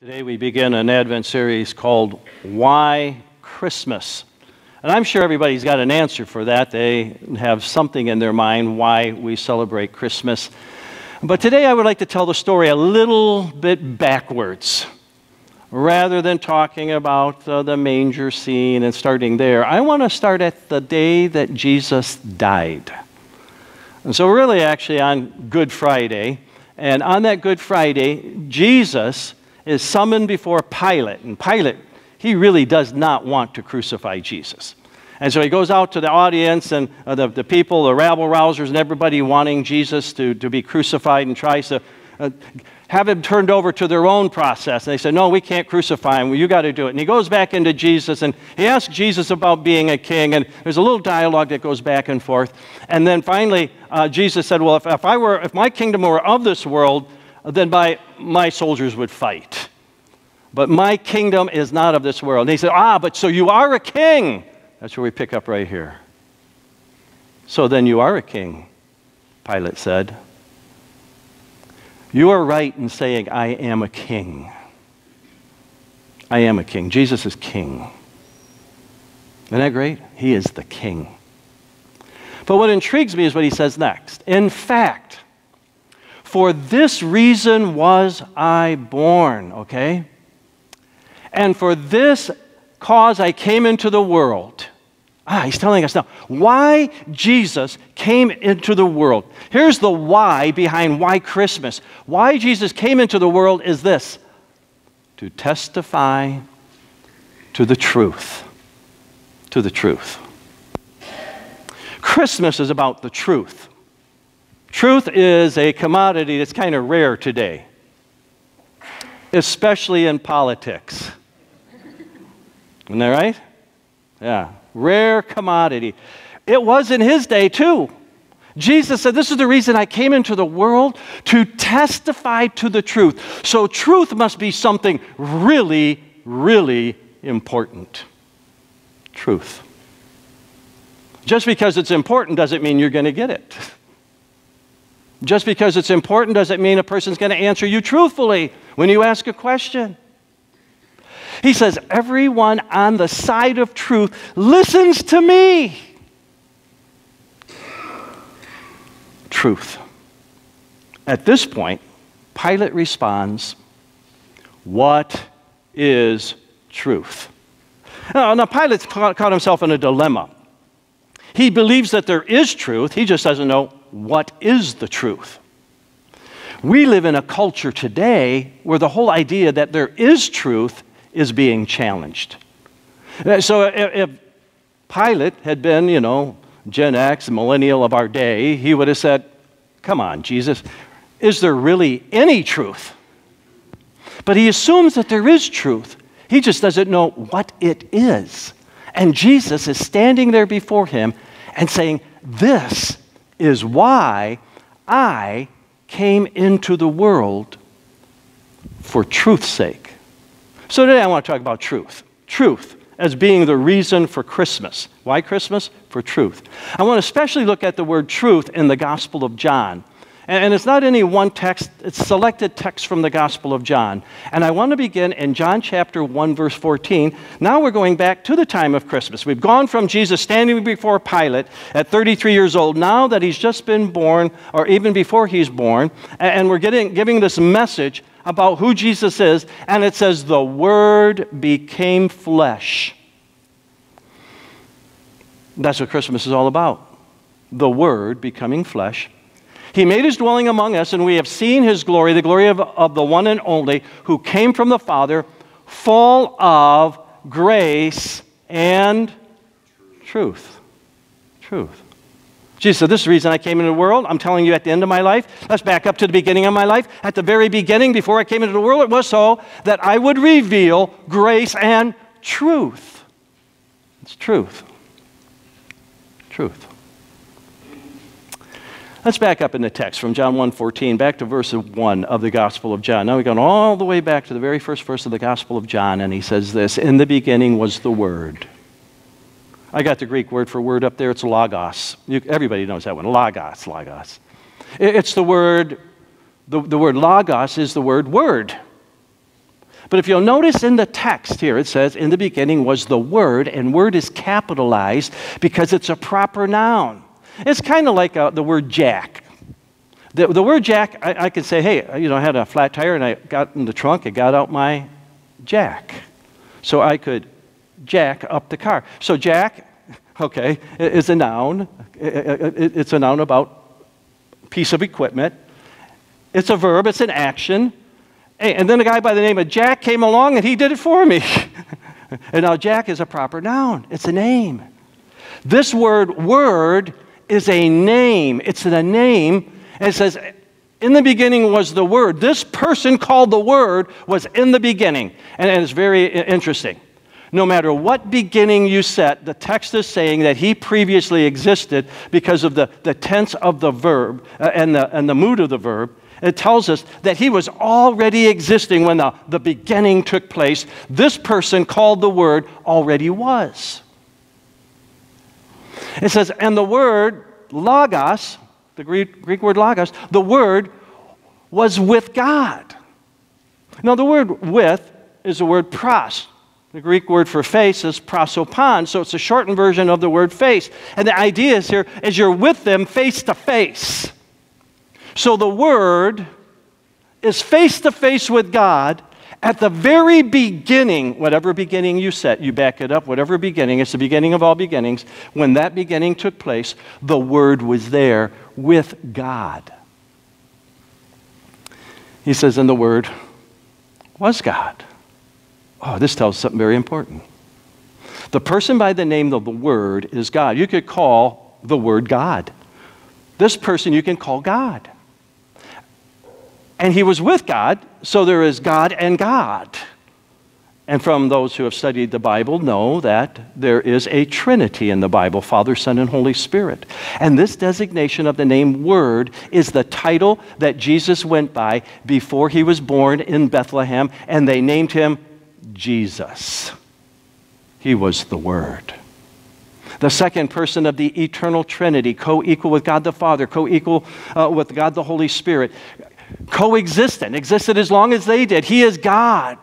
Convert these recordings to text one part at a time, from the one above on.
Today we begin an Advent series called Why Christmas? And I'm sure everybody's got an answer for that. They have something in their mind why we celebrate Christmas. But today I would like to tell the story a little bit backwards. Rather than talking about uh, the manger scene and starting there, I want to start at the day that Jesus died. And so, really, actually, on Good Friday. And on that Good Friday, Jesus is summoned before Pilate. And Pilate, he really does not want to crucify Jesus. And so he goes out to the audience and uh, the, the people, the rabble rousers, and everybody wanting Jesus to, to be crucified and tries to uh, have him turned over to their own process. And they say, No, we can't crucify him. Well, you got to do it. And he goes back into Jesus and he asks Jesus about being a king. And there's a little dialogue that goes back and forth. And then finally, uh, Jesus said, Well, if, if, I were, if my kingdom were of this world, then my, my soldiers would fight. But my kingdom is not of this world. And he said, Ah, but so you are a king. That's where we pick up right here. So then you are a king, Pilate said. You are right in saying, I am a king. I am a king. Jesus is king. Isn't that great? He is the king. But what intrigues me is what he says next. In fact, for this reason was I born, okay? And for this cause I came into the world. Ah, he's telling us now why Jesus came into the world. Here's the why behind why Christmas. Why Jesus came into the world is this to testify to the truth. To the truth. Christmas is about the truth. Truth is a commodity that's kind of rare today, especially in politics. Isn't that right? Yeah. Rare commodity. It was in his day too. Jesus said, This is the reason I came into the world to testify to the truth. So, truth must be something really, really important. Truth. Just because it's important doesn't mean you're going to get it. Just because it's important doesn't mean a person's going to answer you truthfully when you ask a question. He says, Everyone on the side of truth listens to me. Truth. At this point, Pilate responds, What is truth? Now, now Pilate caught himself in a dilemma. He believes that there is truth, he just doesn't know what is the truth. We live in a culture today where the whole idea that there is truth is being challenged. Uh, so if, Pilate had been, you know, Gen X, millennial of our day, he would have said, Come on, Jesus, is there really any truth? But he assumes that there is truth. He just doesn't know what it is. And Jesus is standing there before him and saying, This is why I came into the world for truth's sake. So today I want to talk about truth. Truth as being the reason for Christmas. Why Christmas? For truth. I want to especially look at the word truth in the Gospel of John. And it's not any one text, it's selected text from the Gospel of John. And I want to begin in John chapter 1, verse 14. Now we're going back to the time of Christmas. We've gone from Jesus standing before Pilate at 33 years old, now that he's just been born, or even before he's born, and we're getting, giving this message about who Jesus is. And it says, The Word became flesh. That's what Christmas is all about. The Word becoming flesh he made his dwelling among us, and we have seen his glory, the glory of, of the one and only who came from the Father, full of grace and truth. Truth. Jesus said, This is the reason I came into the world. I'm telling you at the end of my life. Let's back up to the beginning of my life. At the very beginning, before I came into the world, it was so that I would reveal grace and truth. It's truth. Truth. Let's back up in the text from John 1:14 back to verse 1 of the Gospel of John. Now we're going all the way back to the very first verse of the Gospel of John, and he says this In the beginning was the Word. I got the Greek word for word up there. It's logos. You, everybody knows that one. Logos, logos. It, it's the word, the, the word logos is the word word. But if you'll notice in the text here, it says, In the beginning was the Word, and Word is capitalized because it's a proper noun. It's kind of like uh, the word jack. The, the word jack, I, I could say, hey, you know, I had a flat tire and I got in the trunk, I got out my jack. So I could jack up the car. So jack, okay, is a noun. It's a noun about piece of equipment. It's a verb, it's an action. And then a guy by the name of Jack came along and he did it for me. and now Jack is a proper noun, it's a name. This word, word, is a name. It's a name. And it says, in the beginning was the Word. This person called the Word was in the beginning. And it's very interesting. No matter what beginning you set, the text is saying that he previously existed because of the, the tense of the verb uh, and, the, and the mood of the verb. It tells us that he was already existing when the, the beginning took place. This person called the Word already was. It says, and the word logos, the Greek, Greek word logos, the word was with God. Now, the word with is the word pros. The Greek word for face is prosopon, so it's a shortened version of the word face. And the idea is here is you're with them face to face. So the word is face to face with God at the very beginning, whatever beginning you set, you back it up, whatever beginning, it's the beginning of all beginnings. When that beginning took place, the Word was there with God. He says, and the Word was God. Oh, this tells something very important. The person by the name of the Word is God. You could call the Word God. This person you can call God. And he was with God, so there is God and God. And from those who have studied the Bible, know that there is a Trinity in the Bible Father, Son, and Holy Spirit. And this designation of the name Word is the title that Jesus went by before he was born in Bethlehem, and they named him Jesus. He was the Word. The second person of the eternal Trinity, co equal with God the Father, co equal uh, with God the Holy Spirit coexistent, existed as long as they did. He is God.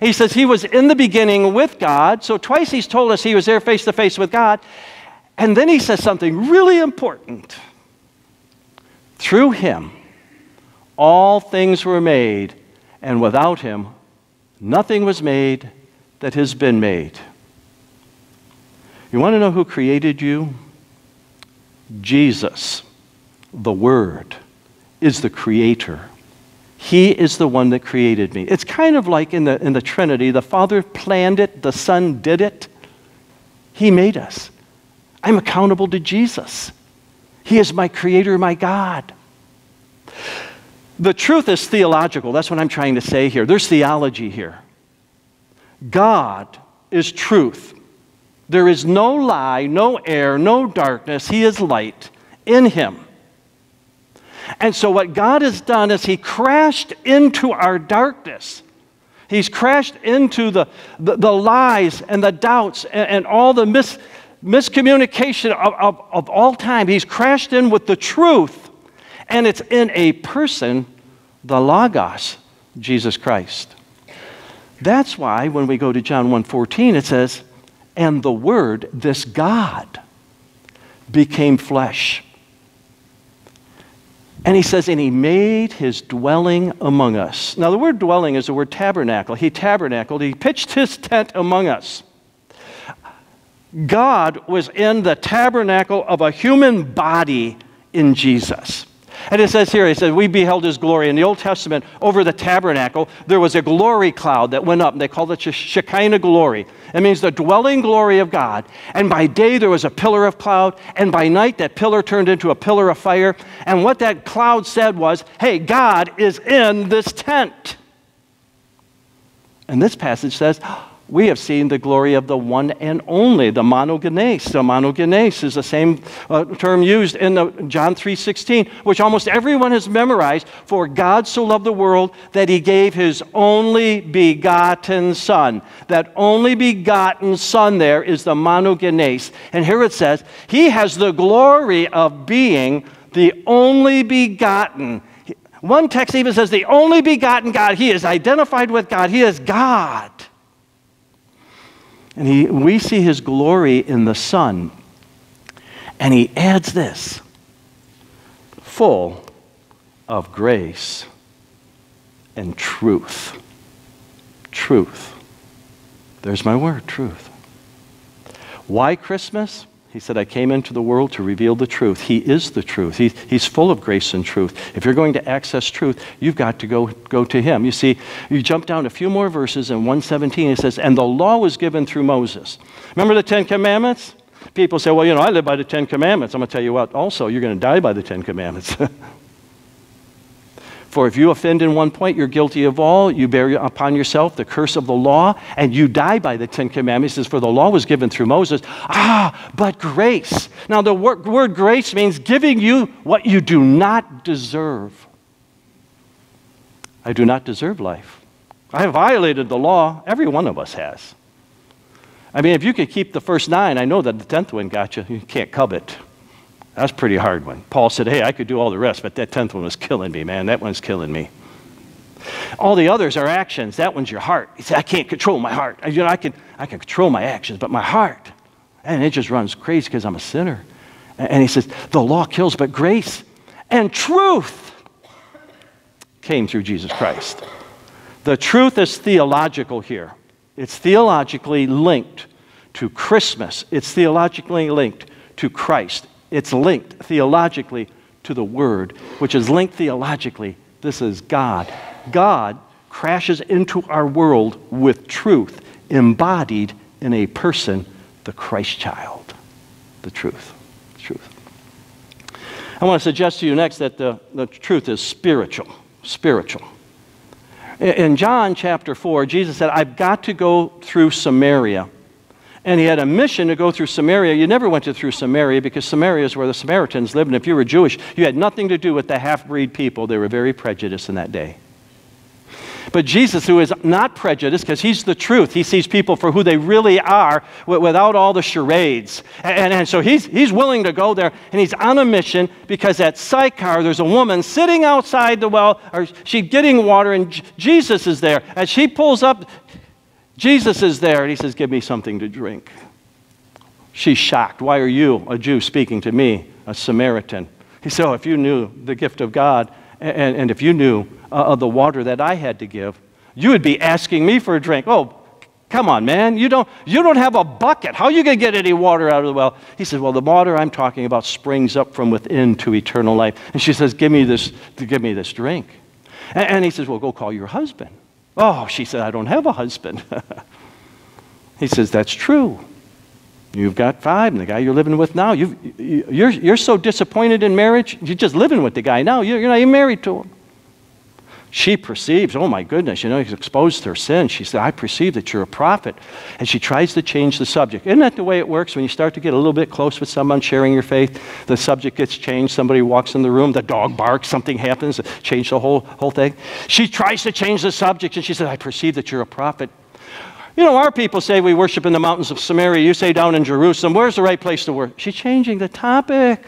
He says he was in the beginning with God. So twice he's told us he was there face to face with God. And then he says something really important. Through him, all things were made, and without him, nothing was made that has been made. You want to know who created you? Jesus, the Word is the creator. He is the one that created me. It's kind of like in the, in the Trinity the Father planned it, the Son did it. He made us. I'm accountable to Jesus. He is my creator, my God. The truth is theological. That's what I'm trying to say here. There's theology here. God is truth. There is no lie, no error, no darkness. He is light in Him. And so, what God has done is He crashed into our darkness. He's crashed into the, the, the lies and the doubts and, and all the mis, miscommunication of, of, of all time. He's crashed in with the truth, and it's in a person, the Logos, Jesus Christ. That's why when we go to John 1:14 it says, "And the word, this God, became flesh and he says, and he made his dwelling among us. Now, the word dwelling is the word tabernacle. He tabernacled, he pitched his tent among us. God was in the tabernacle of a human body in Jesus. And it says here, he says, We beheld his glory. In the Old Testament, over the tabernacle, there was a glory cloud that went up. And they called it Shekinah glory. It means the dwelling glory of God. And by day, there was a pillar of cloud. And by night, that pillar turned into a pillar of fire. And what that cloud said was, Hey, God is in this tent. And this passage says, we have seen the glory of the one and only, the monogenes. The monogenes is the same uh, term used in the John 3:16, which almost everyone has memorized. For God so loved the world that he gave his only begotten Son. That only begotten Son there is the monogenes. And here it says, He has the glory of being the only begotten One text even says the only begotten God. He is identified with God. He is God. And he, we see his glory in the Son. And he adds this full of grace and truth. Truth. There's my word, truth. Why Christmas? He said, I came into the world to reveal the truth. He is the truth. He, he's full of grace and truth. If you're going to access truth, you've got to go, go to Him. You see, you jump down a few more verses in 117, it says, And the law was given through Moses. Remember the Ten Commandments? People say, Well, you know, I live by the Ten Commandments. I'm going to tell you what, also, you're going to die by the Ten Commandments. For if you offend in one point, you're guilty of all. You bear upon yourself the curse of the law, and you die by the Ten Commandments. Says, For the law was given through Moses. Ah, but grace. Now, the word, word grace means giving you what you do not deserve. I do not deserve life. I have violated the law. Every one of us has. I mean, if you could keep the first nine, I know that the tenth one got you. You can't covet. That's a pretty hard one. Paul said, Hey, I could do all the rest, but that tenth one was killing me, man. That one's killing me. All the others are actions. That one's your heart. He said, I can't control my heart. I, you know, I, can, I can control my actions, but my heart, and it just runs crazy because I'm a sinner. And he says, The law kills, but grace and truth came through Jesus Christ. The truth is theological here, it's theologically linked to Christmas, it's theologically linked to Christ. It's linked theologically to the Word, which is linked theologically. This is God. God crashes into our world with truth embodied in a person, the Christ child. The truth. The truth. I want to suggest to you next that the, the truth is spiritual. Spiritual. In John chapter 4, Jesus said, I've got to go through Samaria and he had a mission to go through Samaria. You never went through Samaria because Samaria is where the Samaritans lived. And if you were Jewish, you had nothing to do with the half breed people. They were very prejudiced in that day. But Jesus, who is not prejudiced because he's the truth, he sees people for who they really are without all the charades. And, and, so he's, he's willing to go there and he's on a mission because at Sychar there's a woman sitting outside the well, or she's getting water, and Jesus is there. As she pulls up, Jesus is there and he says, Give me something to drink. She's shocked. Why are you, a Jew, speaking to me, a Samaritan? He said, Oh, if you knew the gift of God and, and if you knew uh, of the water that I had to give, you would be asking me for a drink. Oh, come on, man. You don't, you don't have a bucket. How are you going to get any water out of the well? He says, Well, the water I'm talking about springs up from within to eternal life. And she says, Give me this, give me this drink. And, and he says, Well, go call your husband. Oh, she said, I don't have a husband. he says, That's true. You've got five, and the guy you're living with now, you you're, you're so disappointed in marriage, you're just living with the guy now. You're, you're not even married to him. She perceives, oh my goodness, you know, he's exposed to her sin. She said, I perceive that you're a prophet. And she tries to change the subject. Isn't that the way it works? When you start to get a little bit close with someone sharing your faith, the subject gets changed. Somebody walks in the room, the dog barks, something happens, change the whole, whole thing. She tries to change the subject, and she said, I perceive that you're a prophet. You know, our people say we worship in the mountains of Samaria. You say down in Jerusalem. Where's the right place to worship? She's changing the topic.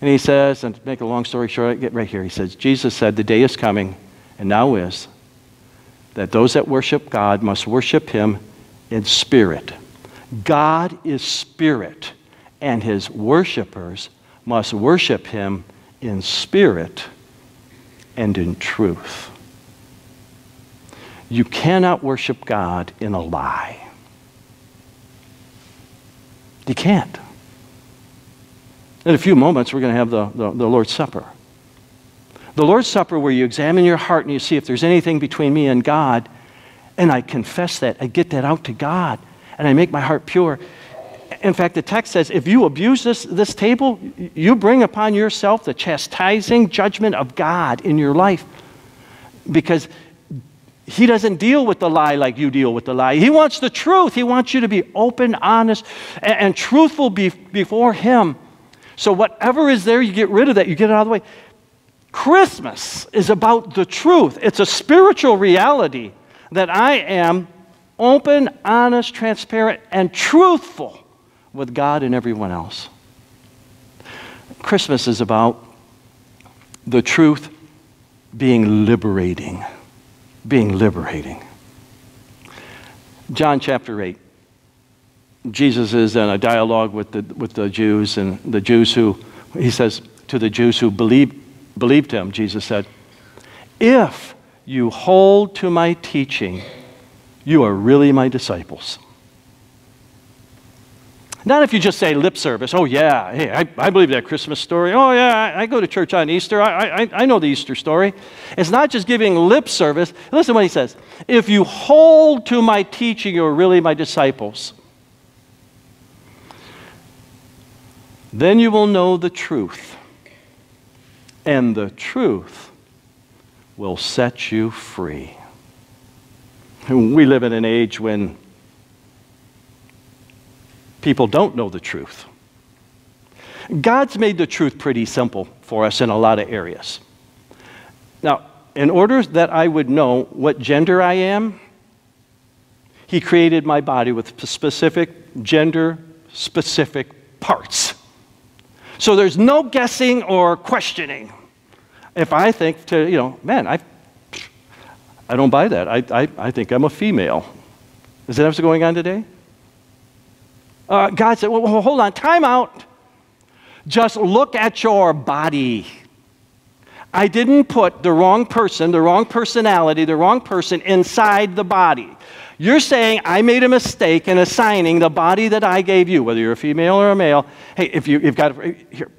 And he says, and to make a long story short, get right here. He says, Jesus said, The day is coming, and now is, that those that worship God must worship him in spirit. God is spirit, and his worshipers must worship him in spirit and in truth. You cannot worship God in a lie. You can't. In a few moments, we're going to have the, the, the, Lord's Supper. The Lord's Supper, where you examine your heart and you see if there's anything between me and God, and I confess that, I get that out to God, and I make my heart pure. In fact, the text says if you abuse this, this table, you bring upon yourself the chastising judgment of God in your life. Because he doesn't deal with the lie like you deal with the lie. He wants the truth. He wants you to be open, honest, and, and truthful be, before Him. So, whatever is there, you get rid of that, you get it out of the way. Christmas is about the truth, it's a spiritual reality that I am open, honest, transparent, and truthful with God and everyone else. Christmas is about the truth being liberating. Being liberating. John chapter 8. Jesus is in a dialogue with the, with the Jews, and the Jews who, he says to the Jews who believed, believed him, Jesus said, If you hold to my teaching, you are really my disciples. Not if you just say lip service, oh yeah, hey, I, I believe that Christmas story. Oh yeah, I, I go to church on Easter. I, I, I know the Easter story. It's not just giving lip service. Listen to what he says. If you hold to my teaching, you're really my disciples. Then you will know the truth, and the truth will set you free. We live in an age when people don't know the truth. God's made the truth pretty simple for us in a lot of areas. Now, in order that I would know what gender I am, He created my body with specific gender specific parts. So there's no guessing or questioning. If I think to, you know, man, I, I don't buy that. I, I, I think I'm a female. Is that what's going on today? Uh, God said, well, well, hold on, time out. Just look at your body. I didn't put the wrong person, the wrong personality, the wrong person inside the body. You're saying I made a mistake in assigning the body that I gave you, whether you're a female or a male. Hey, if you, have got, here,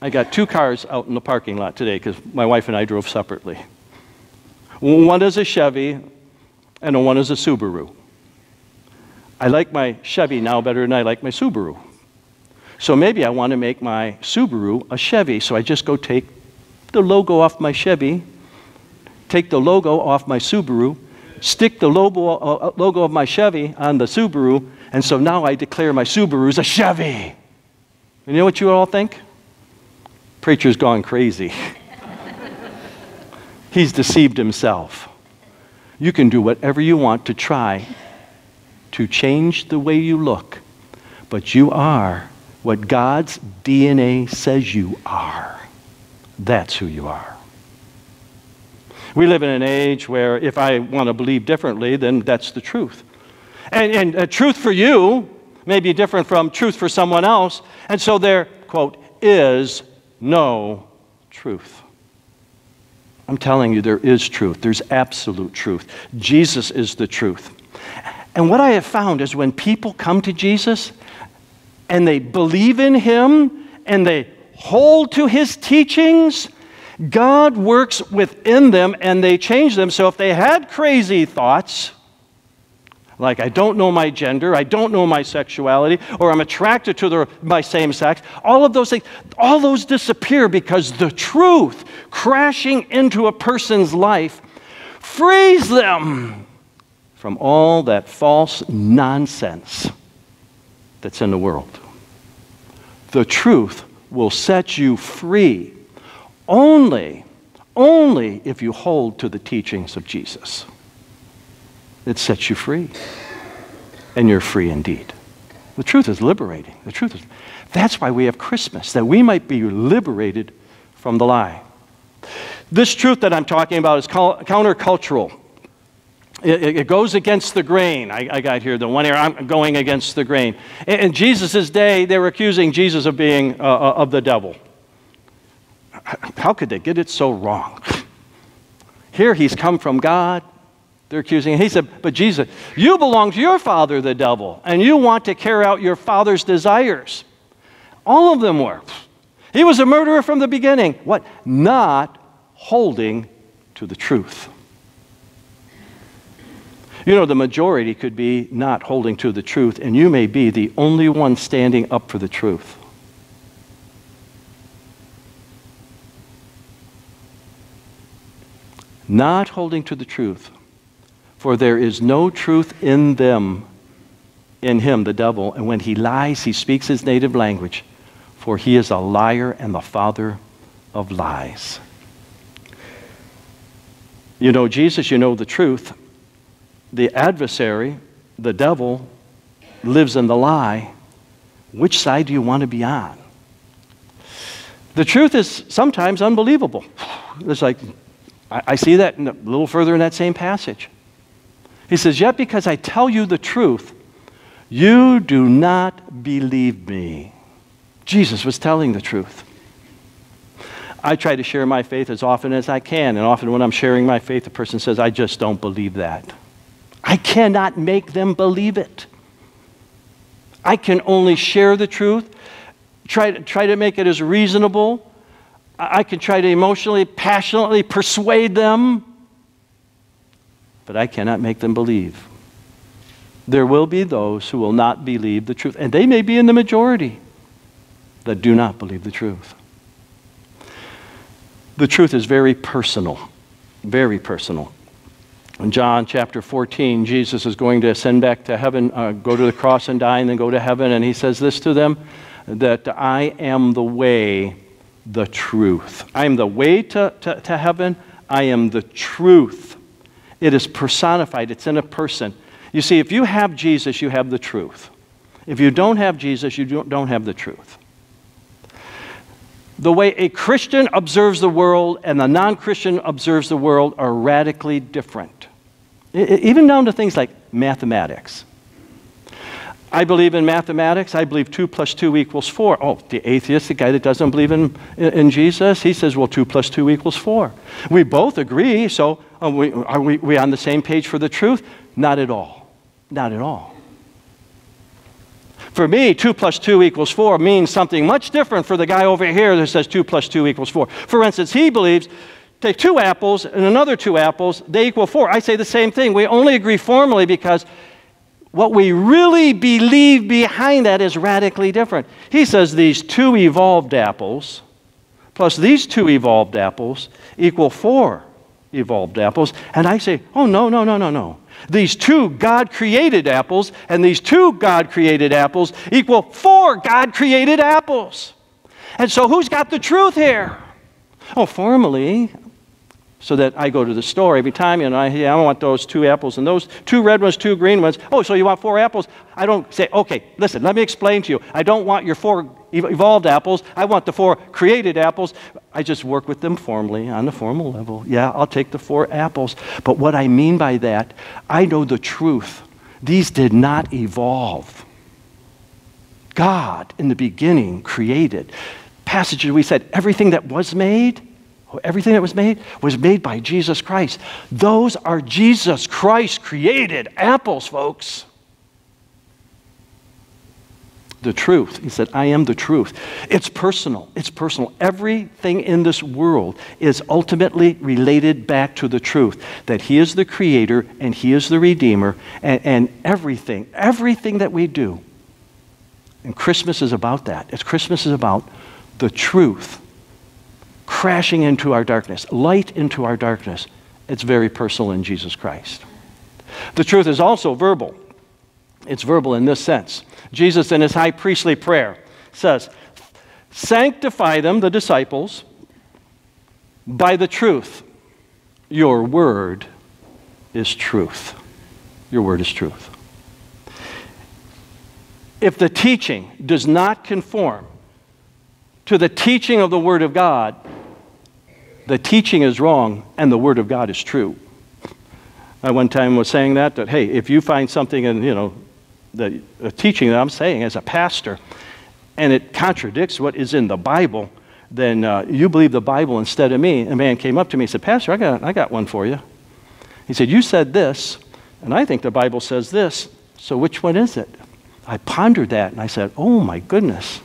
I got two cars out in the parking lot today because my wife and I drove separately. One is a Chevy and one is a Subaru. I like my Chevy now better than I like my Subaru. So maybe I want to make my Subaru a Chevy. So I just go take the logo off my Chevy, take the logo off my Subaru, stick the logo, uh, uh, logo of my Chevy on the Subaru, and so now I declare my Subaru is a Chevy. And You know what you all think? Preacher's gone crazy. He's deceived himself. You can do whatever you want to try to change the way you look, but you are what God's DNA says you are. That's who you are. We live in an age where if I want to believe differently, then that's the truth. And, and uh, truth for you may be different from truth for someone else. And so there, quote, is no truth. I'm telling you, there is truth. There's absolute truth. Jesus is the truth. And what I have found is when people come to Jesus and they believe in Him and they hold to His teachings, God works within them and they change them. So if they had crazy thoughts, like I don't know my gender, I don't know my sexuality, or I'm attracted to the, my same sex, all of those things, all those disappear because the truth crashing into a person's life frees them from all that false nonsense that's in the world. The truth will set you free only, only if you hold to the teachings of Jesus. It sets you free. And you're free indeed. The truth is liberating. The truth is. That's why we have Christmas, that we might be liberated from the lie. This truth that I'm talking about is countercultural. It, it, goes against the grain. I, I, got here the one here. I'm going against the grain. In, in Jesus' day, they were accusing Jesus of being uh, uh of the devil. How could they get it so wrong? Here he's come from God. They're accusing him. He said, But Jesus, you belong to your father, the devil, and you want to carry out your father's desires. All of them were. He was a murderer from the beginning. What? Not holding to the truth. You know, the majority could be not holding to the truth, and you may be the only one standing up for the truth. Not holding to the truth, for there is no truth in them, in him, the devil. And when he lies, he speaks his native language, for he is a liar and the father of lies. You know Jesus, you know the truth. The adversary, the devil, lives in the lie. Which side do you want to be on? The truth is sometimes unbelievable. it's like, I, I see that a little further in that same passage. He says, Yet because I tell you the truth, you do not believe me. Jesus was telling the truth. I try to share my faith as often as I can, and often when I'm sharing my faith, the person says, I just don't believe that. I cannot make them believe it. I can only share the truth, try to, try to make it as reasonable. I can try to emotionally, passionately persuade them, but I cannot make them believe. There will be those who will not believe the truth, and they may be in the majority that do not believe the truth. The truth is very personal, very personal. In John chapter 14, Jesus is going to ascend back to heaven, uh, go to the cross and die, and then go to heaven. And he says this to them that I am the way, the truth. I am the way to, to, to heaven. I am the truth. It is personified, it's in a person. You see, if you have Jesus, you have the truth. If you don't have Jesus, you don't, don't have the truth. The way a Christian observes the world and a non Christian observes the world are radically different even down to things like mathematics. I believe in mathematics. I believe 2 plus 2 equals 4. Oh, the atheist, the guy that doesn't believe in, in, Jesus, he says, well, 2 plus 2 equals 4. We both agree, so are, we, are we, we on the same page for the truth? Not at all. Not at all. For me, 2 plus 2 equals 4 means something much different for the guy over here that says 2 plus 2 equals 4. For instance, he believes Take two apples and another two apples, they equal four. I say the same thing. We only agree formally because what we really believe behind that is radically different. He says these two evolved apples plus these two evolved apples equal four evolved apples. And I say, oh, no, no, no, no, no. These two God created apples and these two God created apples equal four God created apples. And so who's got the truth here? Oh, formally, so that I go to the store every time, and I, yeah, I want those two apples and those two red ones, two green ones. Oh, so you want four apples? I don't say, okay, listen, let me explain to you. I don't want your four evolved apples. I want the four created apples. I just work with them formally on the formal level. Yeah, I'll take the four apples. But what I mean by that, I know the truth. These did not evolve. God, in the beginning, created. Passages we said, everything that was made Everything that was made was made by Jesus Christ. Those are Jesus Christ created apples, folks. The truth. He said, I am the truth. It's personal. It's personal. Everything in this world is ultimately related back to the truth that He is the creator and He is the redeemer, and, and everything, everything that we do. And Christmas is about that. It's Christmas is about the truth crashing into our darkness, light into our darkness. It's very personal in Jesus Christ. The truth is also verbal. It's verbal in this sense. Jesus, in his high priestly prayer, says, Sanctify them, the disciples, by the truth. Your word is truth. Your word is truth. If the teaching does not conform to the teaching of the Word of God, the teaching is wrong and the Word of God is true. I one time was saying that, that, hey, if you find something in, you know, the, the teaching that I'm saying as a pastor, and it contradicts what is in the Bible, then uh, you believe the Bible instead of me. A man came up to me and said, Pastor, I got, I got one for you. He said, You said this, and I think the Bible says this, so which one is it? I pondered that and I said, Oh my goodness,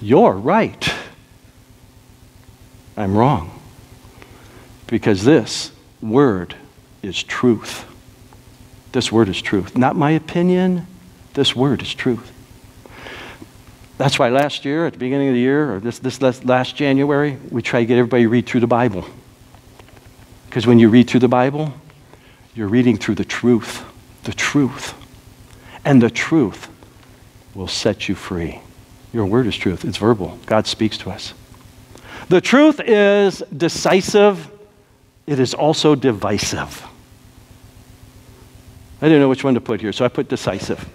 you're right. I'm wrong. Because this word is truth. This word is truth. Not my opinion, this word is truth. That's why last year, at the beginning of the year, or this, this last January, we try to get everybody to read through the Bible. Because when you read through the Bible, you're reading through the truth. The truth. And the truth will set you free. Your word is truth. It's verbal. God speaks to us. The truth is decisive, it is also divisive. I didn't know which one to put here, so I put decisive.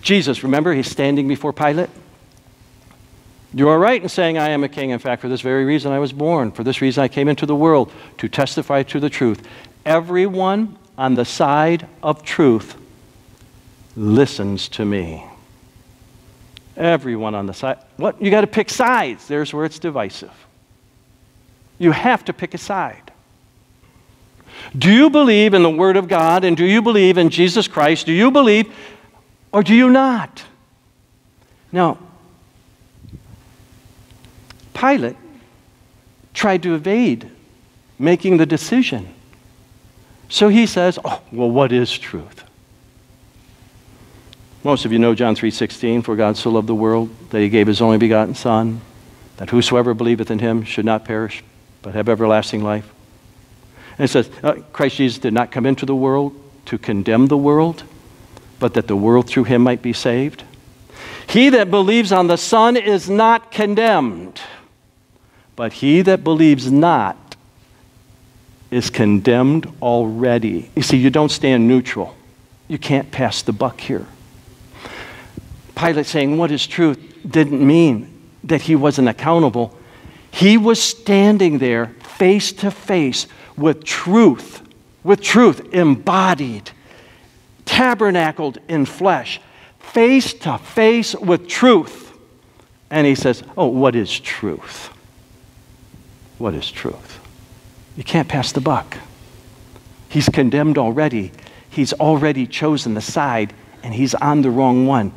Jesus, remember, he's standing before Pilate. You are right in saying I am a king. In fact, for this very reason I was born. For this reason I came into the world to testify to the truth. Everyone on the side of truth listens to me. Everyone on the side. What? You got to pick sides. There's where it's divisive. You have to pick a side. Do you believe in the Word of God and do you believe in Jesus Christ? Do you believe or do you not? Now, Pilate tried to evade making the decision. So he says, "Oh, well what is truth?" Most of you know John 3:16, for God so loved the world that he gave his only begotten son, that whosoever believeth in him should not perish, but have everlasting life. And it says, uh, Christ Jesus did not come into the world to condemn the world, but that the world through him might be saved. He that believes on the Son is not condemned, but he that believes not is condemned already. You see, you don't stand neutral. You can't pass the buck here. Pilate saying, What is truth? didn't mean that he wasn't accountable. He was standing there face to face with truth, with truth embodied, tabernacled in flesh, face to face with truth. And he says, Oh, what is truth? What is truth? You can't pass the buck. He's condemned already. He's already chosen the side, and he's on the wrong one.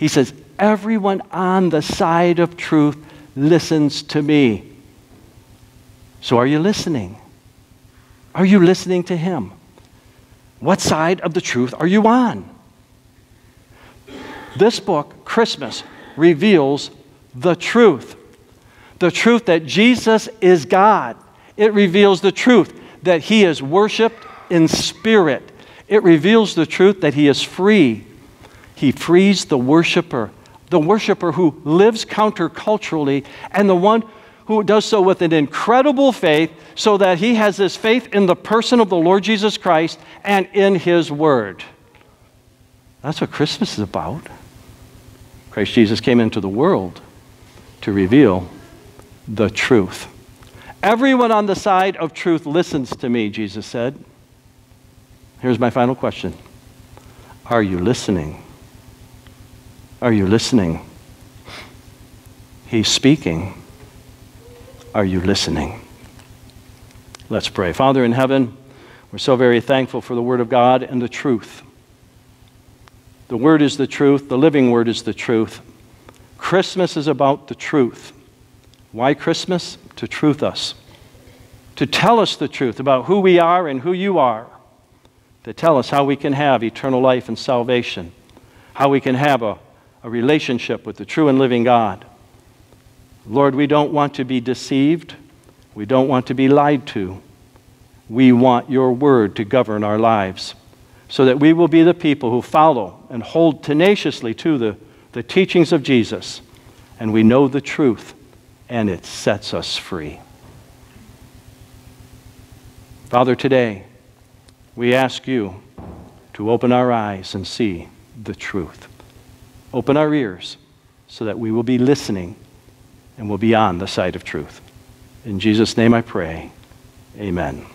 He says, Everyone on the side of truth listens to me. So are you listening? Are you listening to him? What side of the truth are you on? This book, Christmas, reveals the truth. The truth that Jesus is God. It reveals the truth that he is worshiped in spirit. It reveals the truth that he is free. He frees the worshiper, the worshiper who lives counterculturally, and the one who does so with an incredible faith, so that he has this faith in the person of the Lord Jesus Christ and in his word. That's what Christmas is about. Christ Jesus came into the world to reveal the truth. Everyone on the side of truth listens to me, Jesus said. Here's my final question Are you listening? Are you listening? He's speaking. Are you listening? Let's pray. Father in heaven, we're so very thankful for the Word of God and the truth. The Word is the truth, the living Word is the truth. Christmas is about the truth. Why Christmas? To truth us, to tell us the truth about who we are and who you are, to tell us how we can have eternal life and salvation, how we can have a, a relationship with the true and living God. Lord, we don't want to be deceived. We don't want to be lied to. We want your word to govern our lives so that we will be the people who follow and hold tenaciously to the, the teachings of Jesus. And we know the truth, and it sets us free. Father, today we ask you to open our eyes and see the truth. Open our ears so that we will be listening and will be on the side of truth. In Jesus' name I pray. Amen.